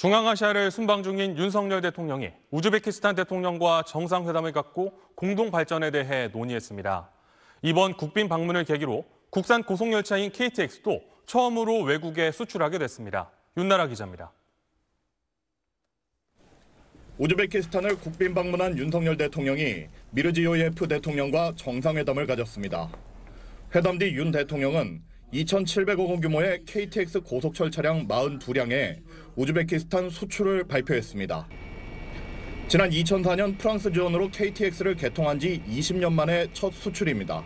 중앙아시아를 순방 중인 윤석열 대통령이 우즈베키스탄 대통령과 정상회담을 갖고 공동 발전에 대해 논의했습니다. 이번 국빈 방문을 계기로 국산 고속열차인 KTX도 처음으로 외국에 수출하게 됐습니다. 윤나라 기자입니다. 우즈베키스탄을 국빈 방문한 윤석열 대통령이 미르지요예프 대통령과 정상회담을 가졌습니다. 회담 뒤 윤 대통령은 2,700억 원 규모의 KTX 고속철 차량 42량의 우즈베키스탄 수출을 발표했습니다. 지난 2004년 프랑스 지원으로 KTX를 개통한 지 20년 만에 첫 수출입니다.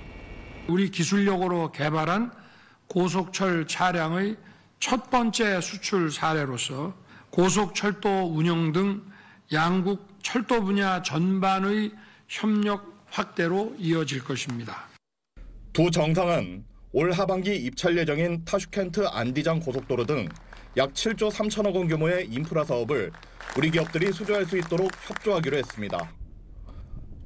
우리 기술력으로 개발한 고속철 차량의 첫 번째 수출 사례로서 고속철도 운영 등 양국 철도 분야 전반의 협력 확대로 이어질 것입니다. 두 정상은 올 하반기 입찰 예정인 타슈켄트 안디장 고속도로 등 약 7조 3천억 원 규모의 인프라 사업을 우리 기업들이 수주할 수 있도록 협조하기로 했습니다.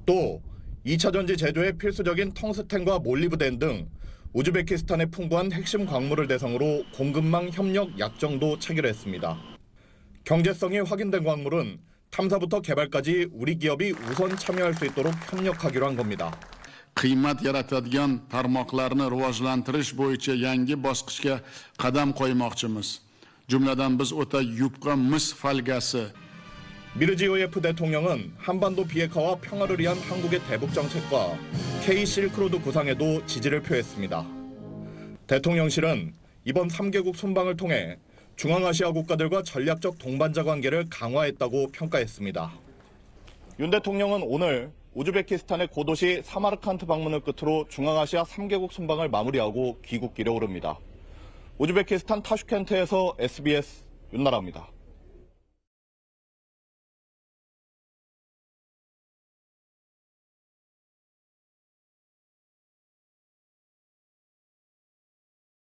또 2차 전지 제조에 필수적인 텅스텐과 몰리브덴 등 우즈베키스탄의 풍부한 핵심 광물을 대상으로 공급망 협력 약정도 체결했습니다. 경제성이 확인된 광물은 탐사부터 개발까지 우리 기업이 우선 참여할 수 있도록 협력하기로 한 겁니다. Qiymat yaratadigan tarmoqlarni rivojlantirish bo'yicha yangi bosqichga qadam qo'ymoqchimiz jumladan biz o'ta yupqa mis falgasi 미르지오예프 대통령은 한반도 비핵화와 평화를 위한 한국의 대북 정책과 K 실크로드 구상에도 지지를 표했습니다. 대통령실은 이번 3개국 순방을 통해 중앙아시아 국가들과 전략적 동반자 관계를 강화했다고 평가했습니다. 윤 대통령은 오늘 우즈베키스탄의 고도시 사마르칸트 방문을 끝으로 중앙아시아 3개국 순방을 마무리하고 귀국길에 오릅니다. 우즈베키스탄 타슈켄트에서 SBS 윤나라입니다.